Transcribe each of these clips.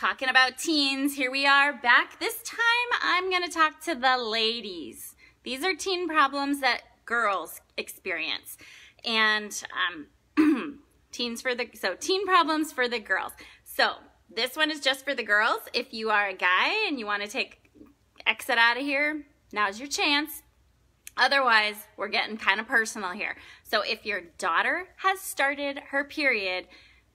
talking about teens. Here we are back. This time I'm going to talk to the ladies. These are teen problems that girls experience. And um, teens for the, so teen problems for the girls. So this one is just for the girls. If you are a guy and you want to take exit out of here, now's your chance. Otherwise, we're getting kind of personal here. So if your daughter has started her period,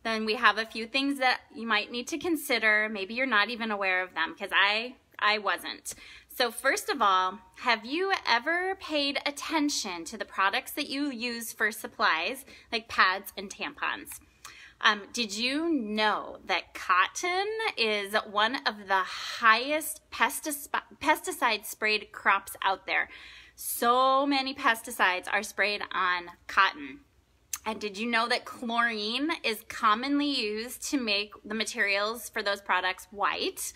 then we have a few things that you might need to consider. Maybe you're not even aware of them because I I wasn't. So first of all, have you ever paid attention to the products that you use for supplies like pads and tampons? Um, did you know that cotton is one of the highest pesticide sprayed crops out there? So many pesticides are sprayed on cotton. And did you know that chlorine is commonly used to make the materials for those products white?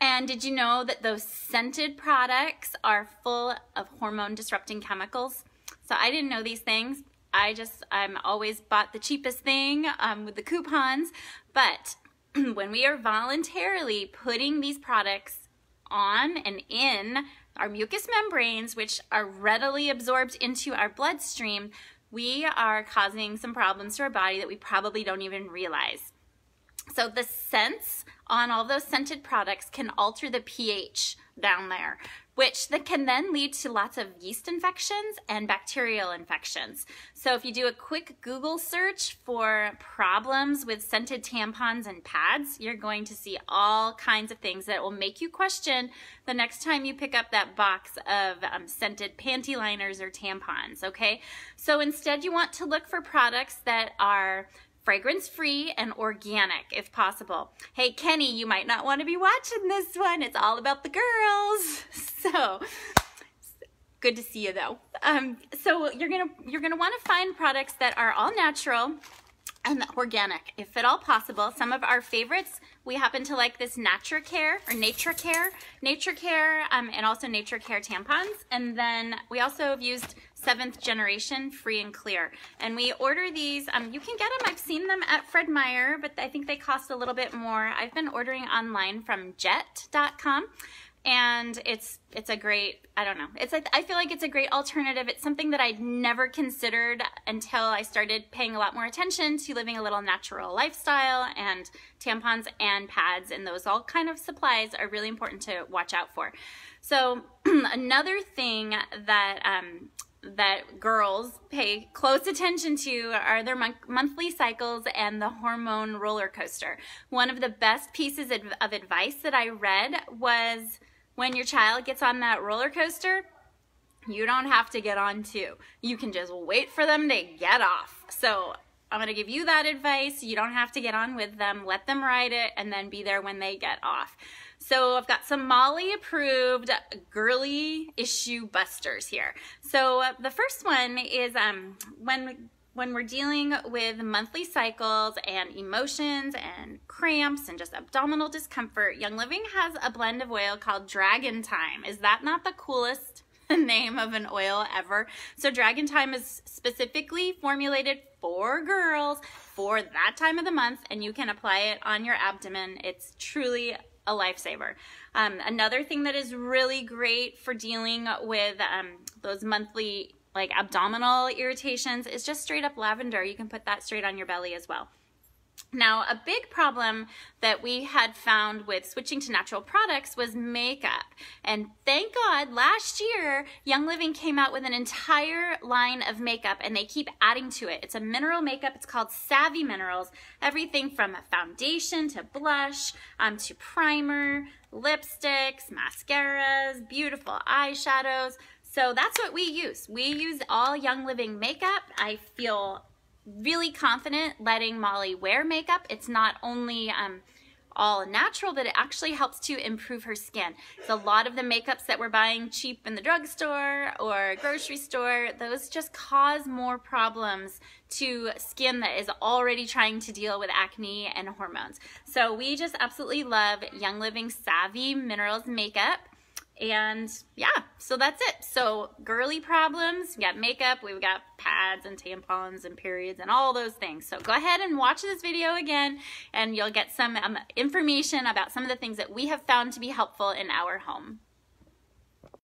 And did you know that those scented products are full of hormone disrupting chemicals? So I didn't know these things. I just, I'm always bought the cheapest thing um, with the coupons. But when we are voluntarily putting these products on and in our mucous membranes, which are readily absorbed into our bloodstream, we are causing some problems to our body that we probably don't even realize. So the scents on all those scented products can alter the pH down there, which that can then lead to lots of yeast infections and bacterial infections. So if you do a quick Google search for problems with scented tampons and pads, you're going to see all kinds of things that will make you question the next time you pick up that box of um, scented panty liners or tampons, okay? So instead you want to look for products that are fragrance free and organic if possible. Hey Kenny, you might not want to be watching this one. It's all about the girls. So good to see you though. Um, so you're gonna you're gonna want to find products that are all natural and organic, if at all possible. Some of our favorites, we happen to like this Nature Care or Nature Care, Nature Care, um, and also Nature Care tampons. And then we also have used seventh generation free and clear. And we order these, um, you can get them, I've seen them at Fred Meyer, but I think they cost a little bit more. I've been ordering online from jet.com and it's it's a great i don't know it's like I feel like it's a great alternative it's something that i'd never considered until i started paying a lot more attention to living a little natural lifestyle and tampons and pads and those all kind of supplies are really important to watch out for so another thing that um, that girls pay close attention to are their mon monthly cycles and the hormone roller coaster. One of the best pieces of advice that I read was when your child gets on that roller coaster, you don't have to get on too. You can just wait for them to get off. So I'm going to give you that advice. You don't have to get on with them. Let them ride it and then be there when they get off. So I've got some Molly approved girly issue busters here. So the first one is um, when when we're dealing with monthly cycles and emotions and cramps and just abdominal discomfort, Young Living has a blend of oil called Dragon Time. Is that not the coolest name of an oil ever? So Dragon Time is specifically formulated for girls for that time of the month and you can apply it on your abdomen. It's truly a lifesaver. Um, another thing that is really great for dealing with um, those monthly like abdominal irritations is just straight up lavender. You can put that straight on your belly as well. Now, a big problem that we had found with switching to natural products was makeup. And thank God last year, Young Living came out with an entire line of makeup and they keep adding to it. It's a mineral makeup. It's called Savvy Minerals. Everything from foundation to blush um, to primer, lipsticks, mascaras, beautiful eyeshadows. So that's what we use. We use all Young Living makeup. I feel really confident letting Molly wear makeup. It's not only um, all natural, but it actually helps to improve her skin. So a lot of the makeups that we're buying cheap in the drugstore or grocery store, those just cause more problems to skin that is already trying to deal with acne and hormones. So we just absolutely love Young Living Savvy Minerals makeup And yeah, so that's it. So girly problems, we got makeup, we've got pads and tampons and periods and all those things. So go ahead and watch this video again and you'll get some um, information about some of the things that we have found to be helpful in our home.